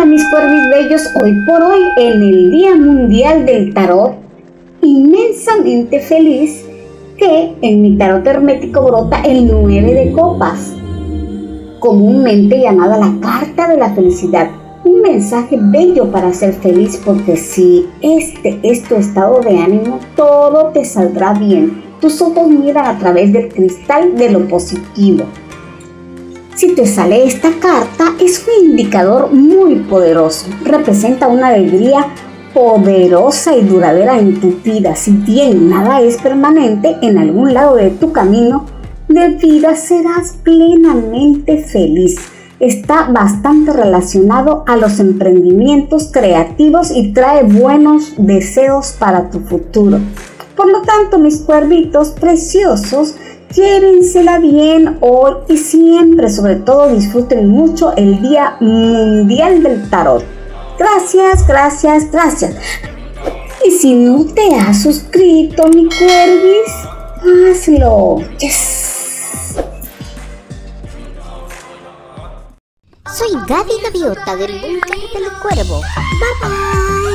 mis cuervis bellos, hoy por hoy, en el Día Mundial del Tarot, inmensamente feliz que en mi tarot hermético brota el 9 de copas, comúnmente llamada la carta de la felicidad. Un mensaje bello para ser feliz porque si este es tu estado de ánimo, todo te saldrá bien. Tus ojos miran a través del cristal de lo positivo. Si te sale esta carta, es un indicador muy poderoso. Representa una alegría poderosa y duradera en tu vida. Si bien nada es permanente, en algún lado de tu camino de vida serás plenamente feliz. Está bastante relacionado a los emprendimientos creativos y trae buenos deseos para tu futuro. Por lo tanto, mis cuervitos preciosos, llévensela bien hoy y siempre, sobre todo disfruten mucho el Día Mundial del Tarot. Gracias, gracias, gracias. Y si no te has suscrito, mi cuervis, hazlo. Yes. Soy Gaby Gaviota del Búnker del Cuervo. Bye bye.